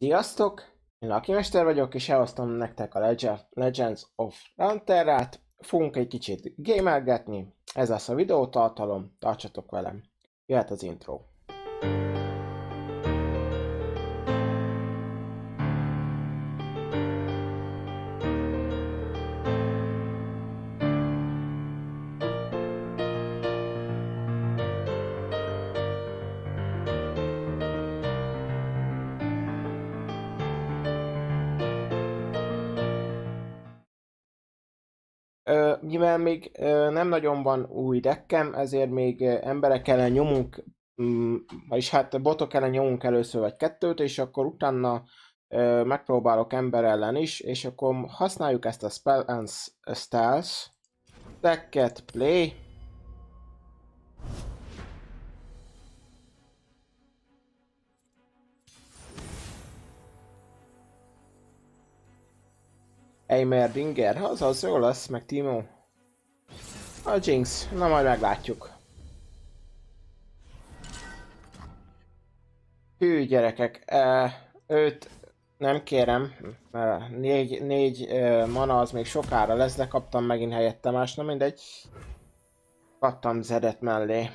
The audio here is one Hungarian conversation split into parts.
Sziasztok! Én Lucky Mester vagyok, és elhoztam nektek a Legends of Runeterrát. Fogunk egy kicsit gamelgetni, ez lesz a videótartalom, tartsatok velem. Jöhet az intro. Mivel még nem nagyon van új dekkem, ezért még emberek ellen nyomunk, mm, vagyis hát botok ellen nyomunk először vagy kettőt, és akkor utána megpróbálok ember ellen is, és akkor használjuk ezt a Spell and Styles decket, play, Eimerdinger, az az jó lesz, meg Timo. A Jinx, na majd meglátjuk. Hű gyerekek, e, őt nem kérem, mert négy, négy e, mana az még sokára lesz, de kaptam megint helyette más, na mindegy. Kaptam zedet mellé.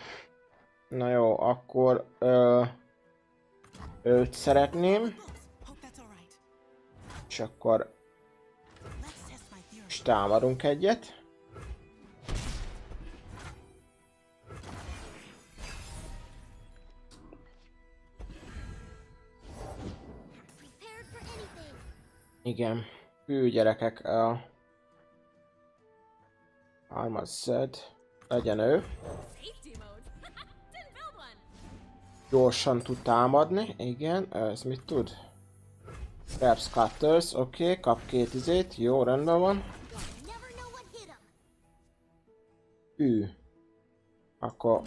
Na jó, akkor ö, őt szeretném. És akkor és támadunk egyet. Igen. Hű gyerekek, a... Armazed. Legyen ő. Gyorsan tud támadni, igen. Ez mit tud? Perhaps Cutters, oké, okay, kap két izét, jó, rendben van. Ű. Akkor...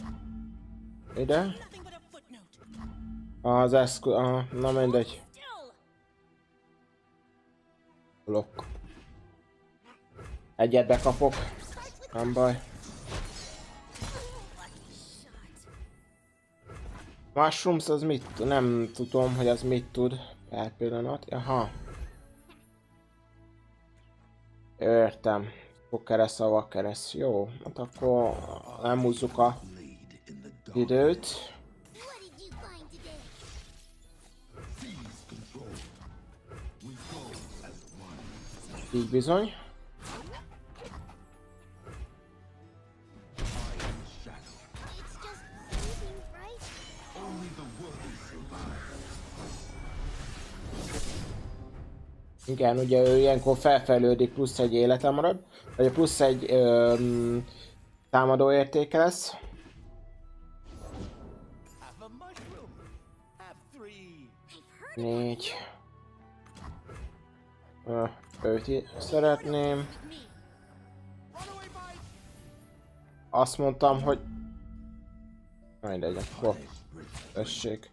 Ide. Az eszkö... Ah, na mindegy. Blokk. Egyet bekapok. Nem baj. Mushrooms az mit? Nem tudom, hogy az mit tud. Per pillanat. Aha. Értem. Akkor szava kereszt. Jó, hát akkor nem húzzuk a időt. Így bizony. Igen, ugye ő ilyenkor felfejlődik, plusz egy élete marad, vagy plusz egy öm, támadó értéke lesz. Négy. Őt szeretném. Azt mondtam, hogy... Mindegy, akkor... Tessék.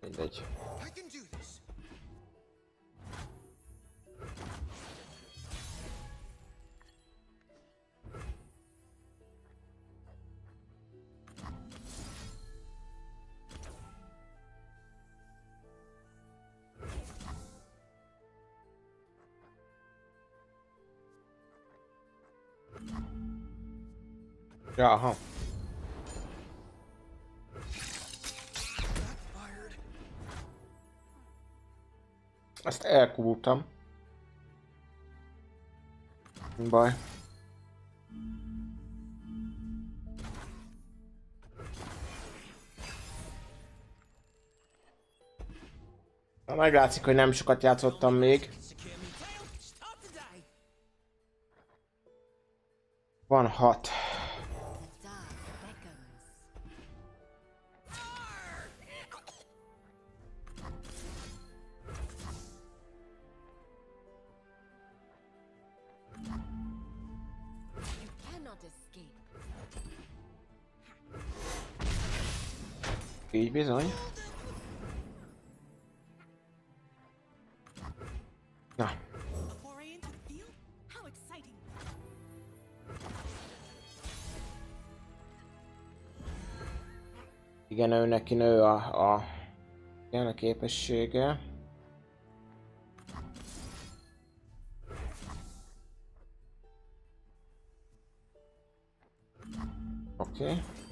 Mindegy. Ja, aha. Ezt elkúrtam. Baj. Meglátszik, hogy nem sokat játszottam még. Van hat. Így bizony. Na. Igen, ő neki nő a, a, igen, a képessége. Oké. Okay.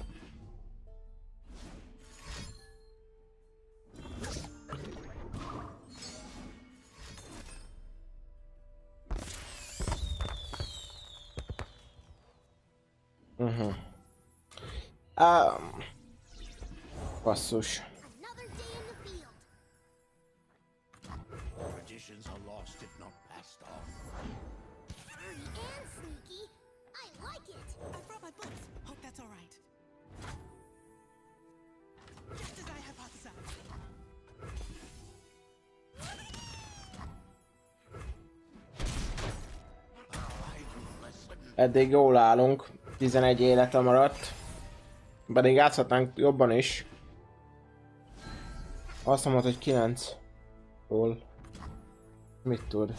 Hypothesized. Eddig jól állunk. 11 élete maradt. Pedig játszhatnánk jobban is. Azt mondod, hogy 9. Hol? Mit tud?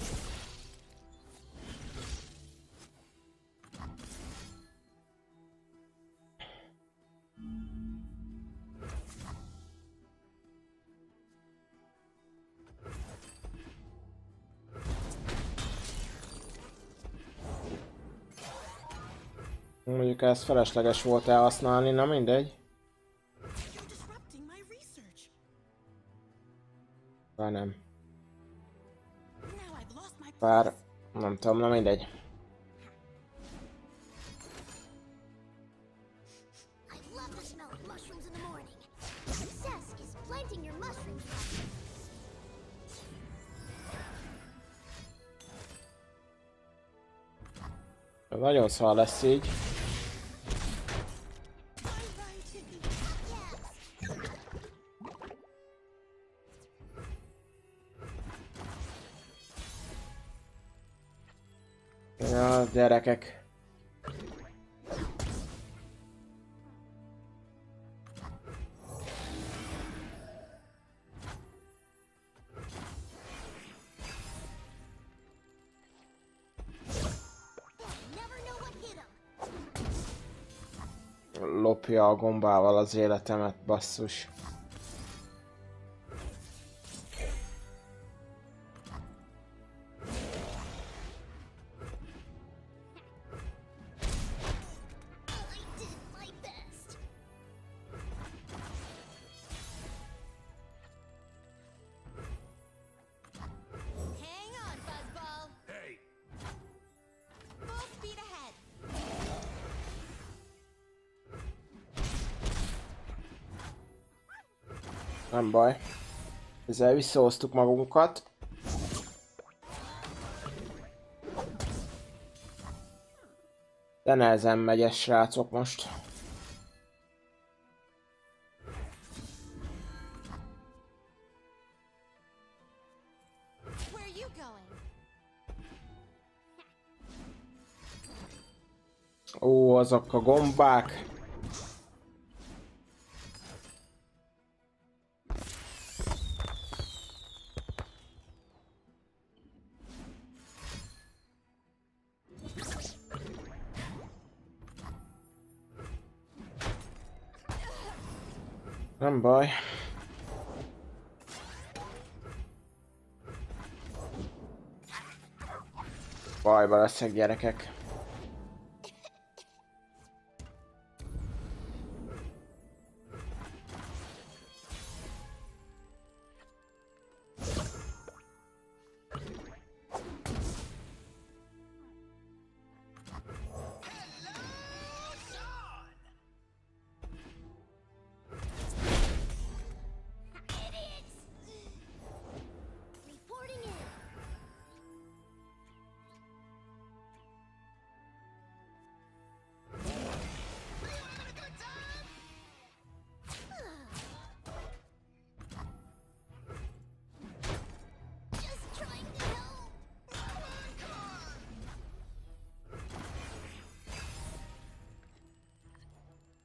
Mondjuk ez felesleges volt elhasználni, na mindegy. Bár nem. Bár nem tudom, na mindegy. I love the smell Gyerekek. Lopja a gombával az életemet, basszus. Ezzel visszahoztuk magunkat. De nehezen megy ez, srácok, most. Ó, azok a gombák. Nem baj. Bajba leszek gyerekek.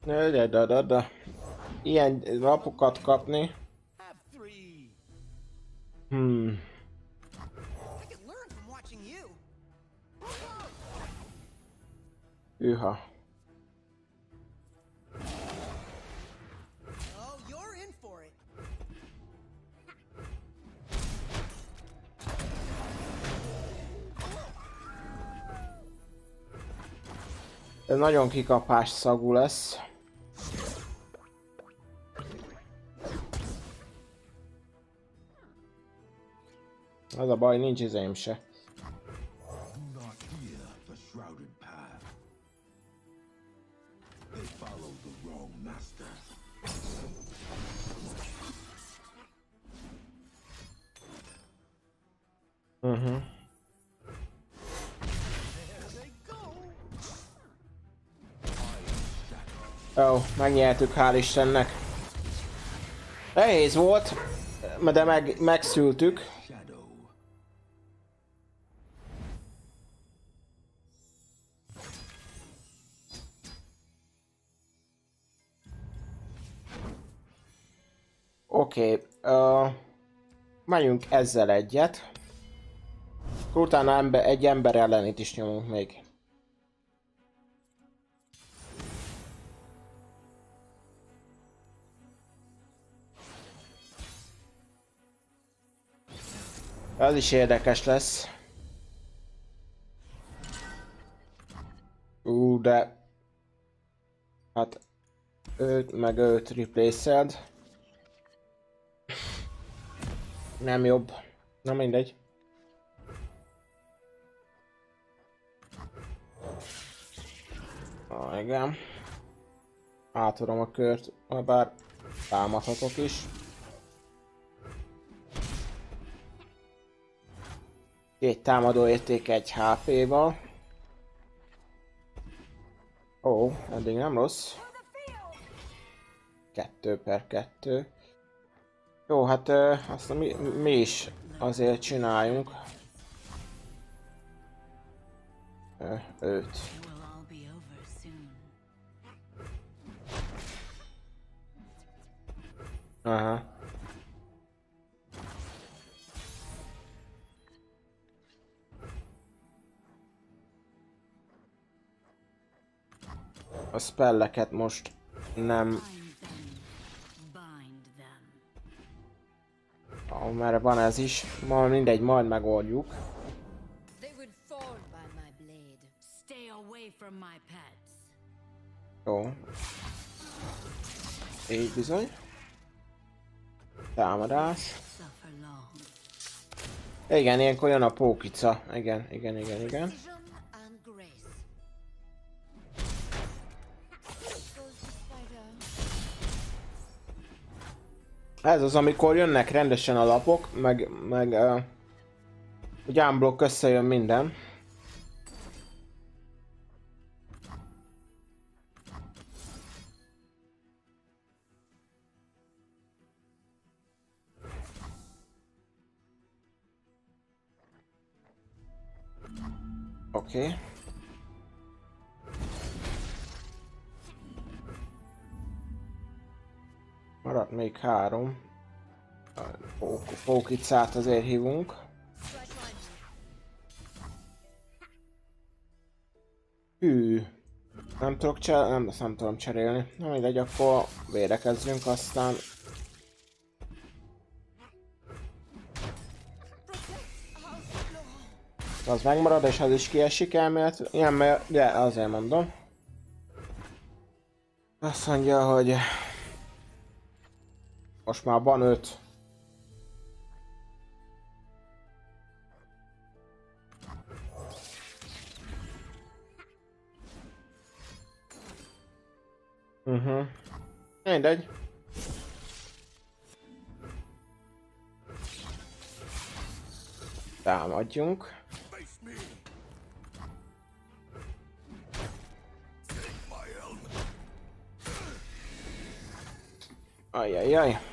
De, de, de, de. Ilyen napokat kapni. Hmm. Hűha. Ez nagyon kikapás szagú lesz. Az a baj, nincs izém se. Mhm. Ó, megnyertük, hál' Istennek. Nehéz volt, de meg, megszültük. Oké, okay, uh, menjünk ezzel egyet. Utána ember, egy ember ellenét is nyomunk még. Ez is érdekes lesz. Ú, de... Hát... Őt meg őt replace Nem jobb. Na mindegy. Ah, igen. Átadom a kört, bár támadhatok is. Két támadó érték egy HP-val. Ó, eddig nem rossz. Kettő per kettő. Jó, hát azt mi, mi is azért csináljunk. Ö, őt. Aha. A spelleket most nem, mert van ez is, ma mindegy, majd megoldjuk. Jó. Így bizony. Támadás. Igen, ilyenkor jön a pókica. Igen, igen, igen, igen. Ez az, amikor jönnek rendesen a lapok, meg, meg uh, hogy unblock összejön minden. Oké. Okay. Még három. A pók- Pókicát azért hívunk. Hű. Nem tudok cserélni, nem, azt nem tudom cserélni. Na mindegy, akkor védekezzünk, aztán... Az megmarad, és az is kiesik elmélet. Igen, mert, de azért mondom. Azt mondja, hogy... Most már van öt. Mhm. Mindegy. Támadjunk. Face me. Take my helmet. Ajajaj.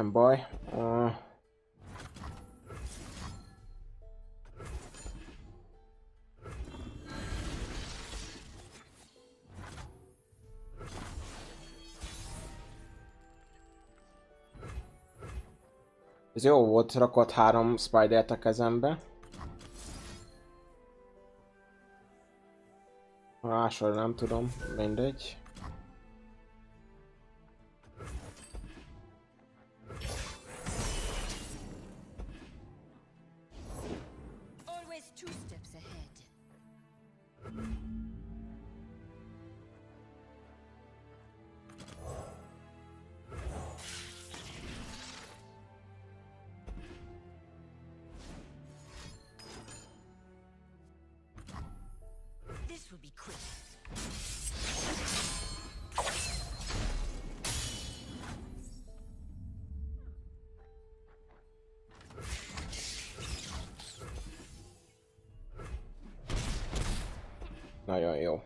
Nem baj. Uh, Ez jó volt, rakott három spidert a kezembe. Másról nem tudom, mindegy. This would be quick. Nagyon jó.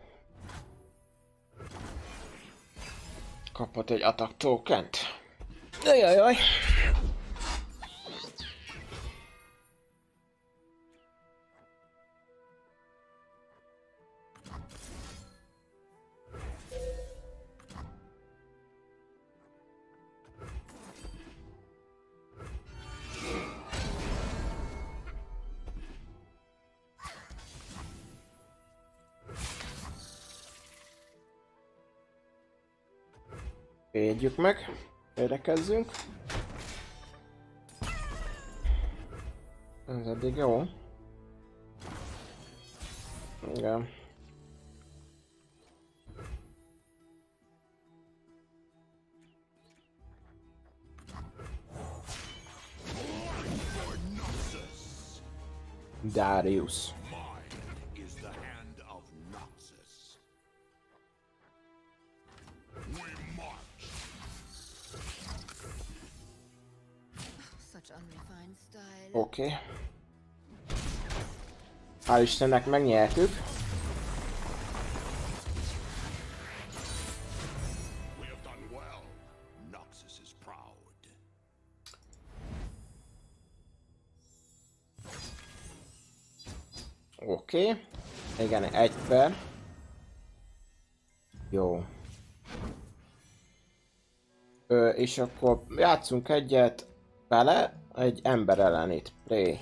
Kapott egy attack tokent. Jajajaj. Védjük meg. Érdekezzünk. Ez eddig jó. Igen. Darius. Oké. Okay. Hál' Istennek megnyertük. Oké. Okay. Igen, egy per. Jó. Ö, és akkor játszunk egyet vele, egy ember ellenét. Play.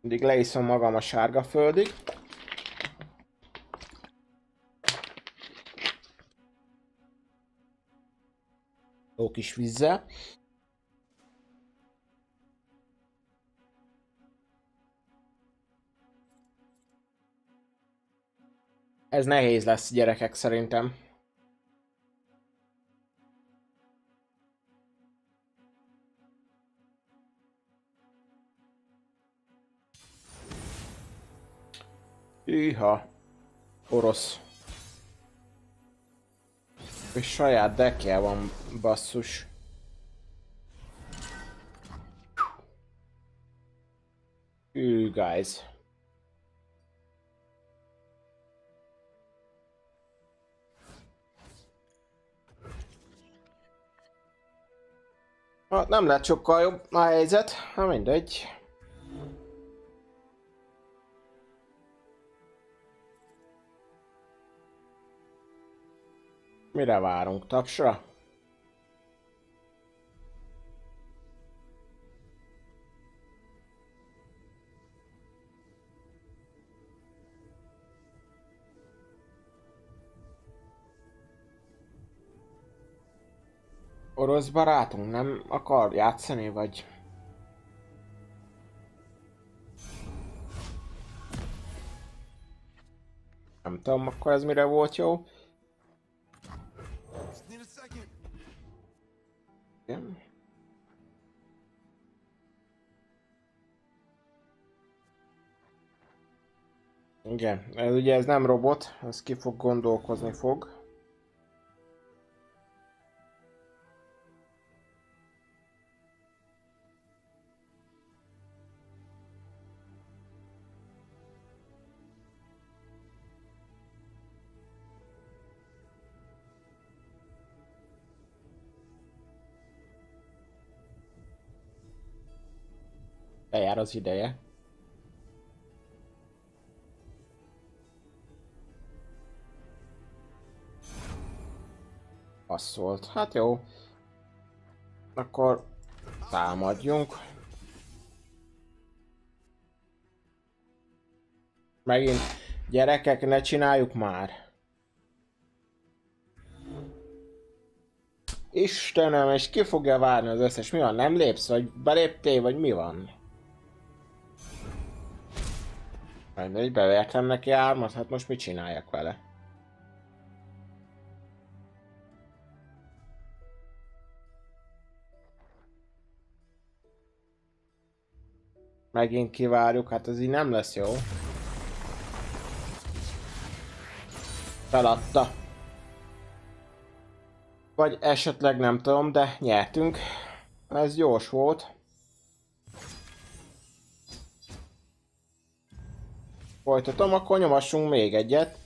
Mindig leiszom magam a sárga földig. Jó kis vízzel. Ez nehéz lesz gyerekek szerintem. Iha. Orosz. És saját dekje van, basszus. Ű, guys. Hát nem lett sokkal jobb a helyzet, ha mindegy. Mire várunk? Tapsra? Orosz barátunk nem akar játszani, vagy... Nem tudom, akkor ez mire volt jó. Igen. Igen, ez ugye ez nem robot, ez ki fog gondolkozni fog. Lejár az ideje. Passzolt. Hát jó. Akkor támadjunk. Megint gyerekek, ne csináljuk már. Istenem, és ki fogja várni az összes? Mi van, nem lépsz, vagy beléptél, vagy mi van? Majd egy bevertem neki ármat, hát most mit csináljak vele? Megint kivárjuk, hát ez így nem lesz jó. Feladta. Vagy esetleg nem tudom, de nyertünk. Ez gyors volt. Folytatom, akkor nyomassunk még egyet.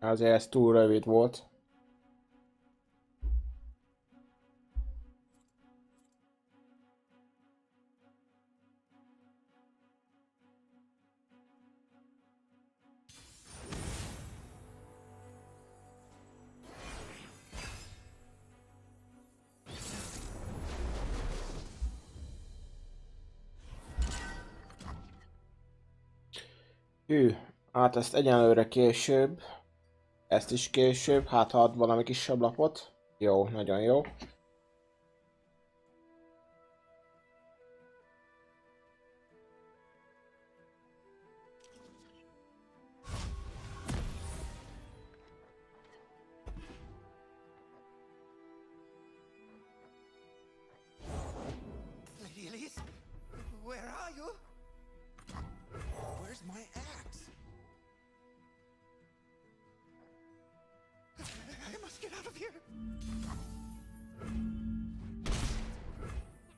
Azért ez túl rövid volt. Hát ezt egyenlőre később. Ezt is később, hát ha ad valami kisebb lapot. Jó, nagyon jó.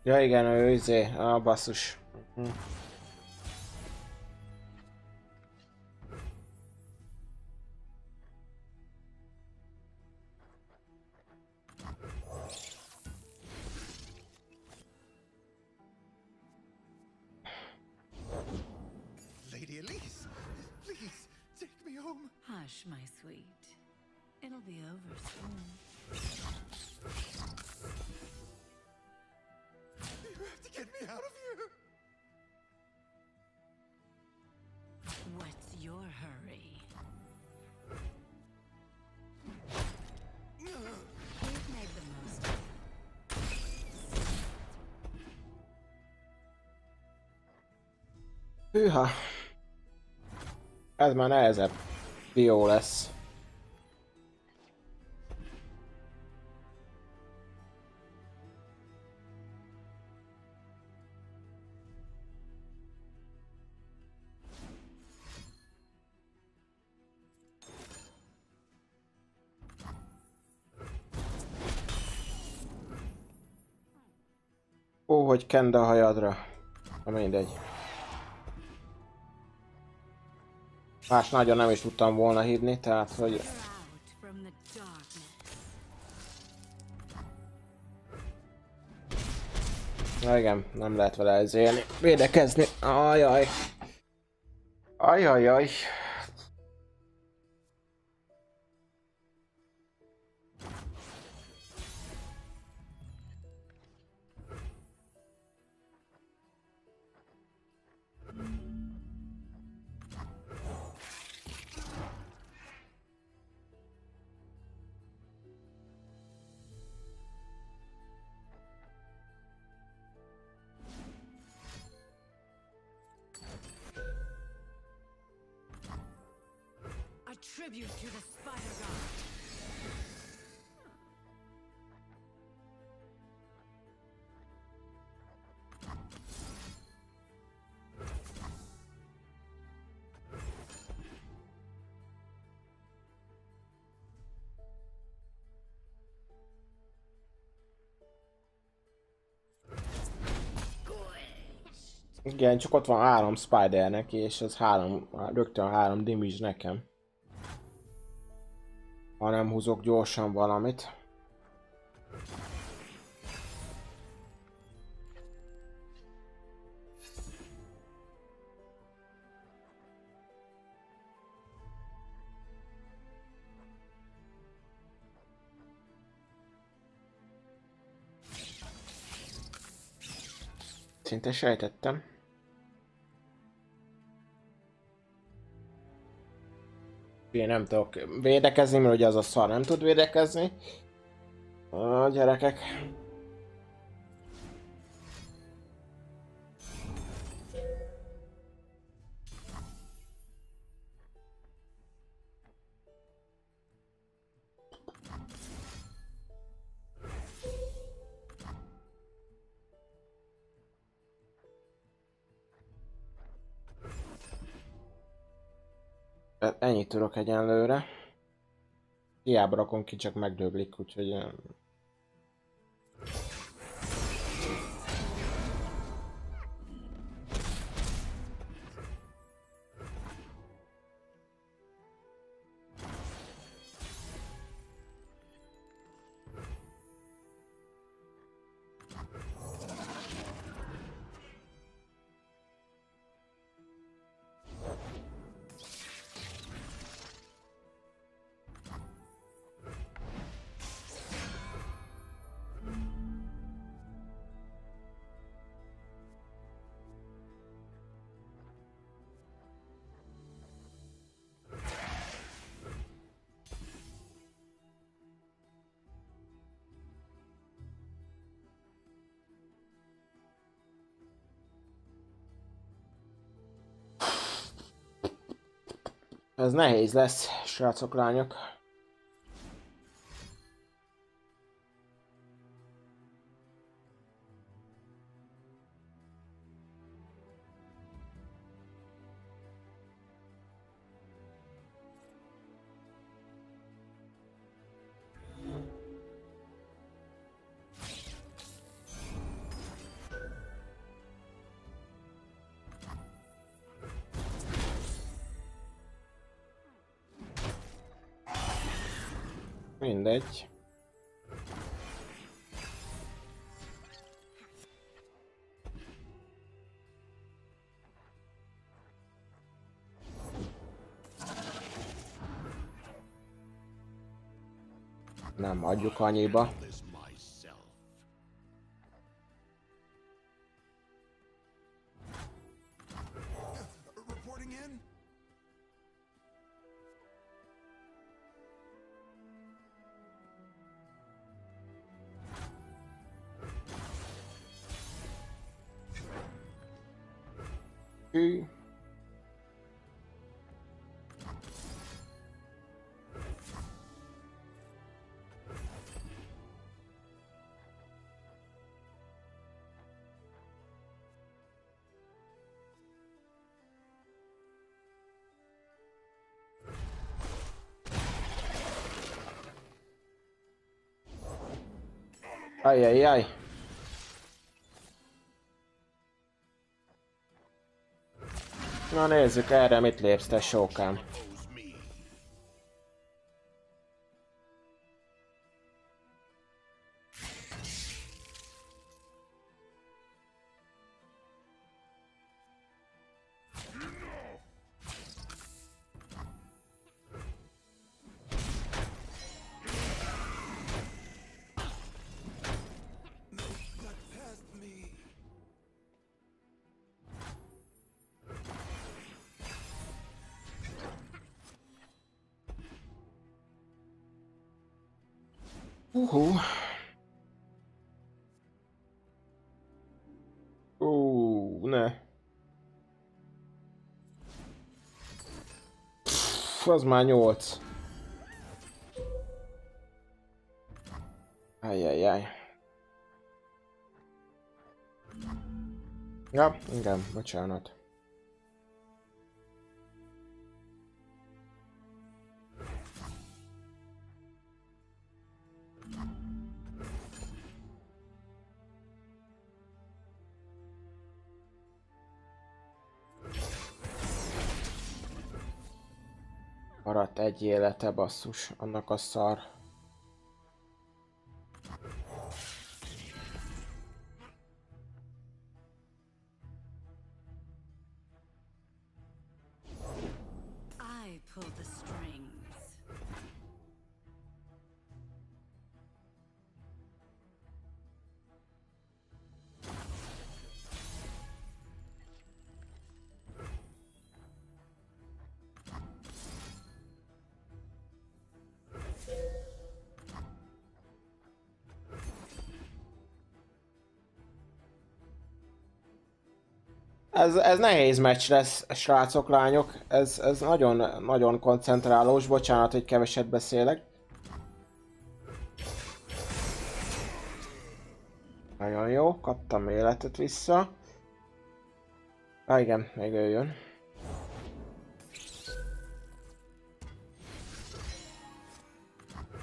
Ja igen, ő izé, a basszus. Hm. Hűha. Ez már nehezebb. Jó lesz. Ó, hogy kend a hajadra. Na mindegy. Más nagyon nem is tudtam volna hívni, tehát hogy. Na igen, nem lehet vele ezélni. Védekezni. Ajaj. Ajajaj. A tribute to the spider god. Igen, csak ott van három spider neki, és ez három, rögtön három damage nekem. Ha nem húzok gyorsan valamit. Szinte sejtettem. Hülye, nem tudok védekezni, mert ugye az a szar nem tud védekezni. A gyerekek. Tudok egyenlőre. Hiába rakom ki, csak megdöglik, úgyhogy... Ez nehéz lesz, srácok, lányok. Mindegy. Nem adjuk annyiba. Hű. Ajajaj. Na nézzük erre mit lépsz te sókám. Uhú. Ú, ne. Pff, az már nyolc. Ajajaj. Ja, igen, bocsánat. Egy élete, basszus, annak a szar. Ez, ez nehéz meccs lesz, srácok, lányok. Ez, ez nagyon, nagyon koncentrálós. Bocsánat, hogy keveset beszélek. Nagyon jó, kaptam életet vissza. Ah, igen, még ő jön.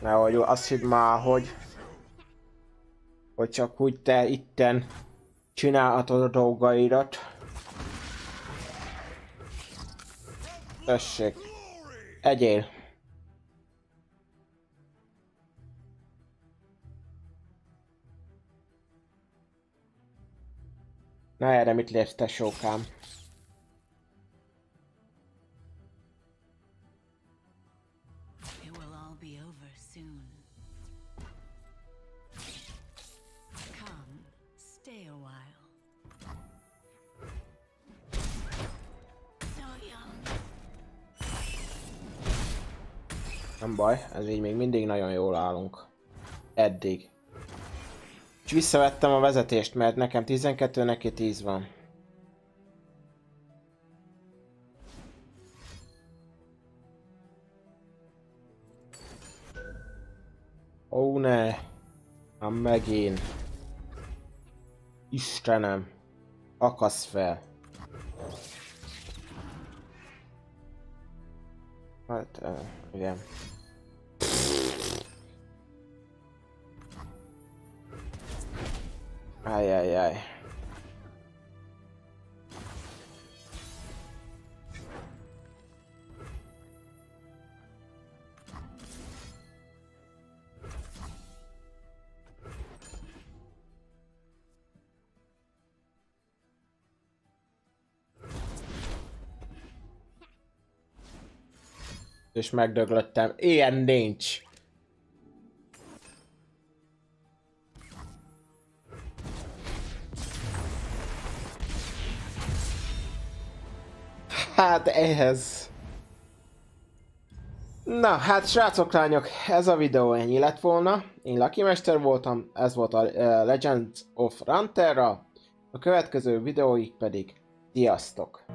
Nehogy azt hidd már, hogy... Hogy csak úgy te itten csinálhatod a dolgaidat. Tessék. Egyél. Na erre mit lérsz, tesókám? Baj, ez így még mindig nagyon jól állunk. Eddig. És visszavettem a vezetést, mert nekem 12, neki 10 van. Ó ne! Már megint. Istenem! Akasz fel! Hát, uh, igen. Ajajaj. És megdöglöttem. Ilyen nincs. Hát ehhez. Na, hát srácok, lányok, ez a videó ennyi lett volna. Én Lucky Mester voltam, ez volt a uh, Legends of Runeterra. A következő videóig pedig sziasztok!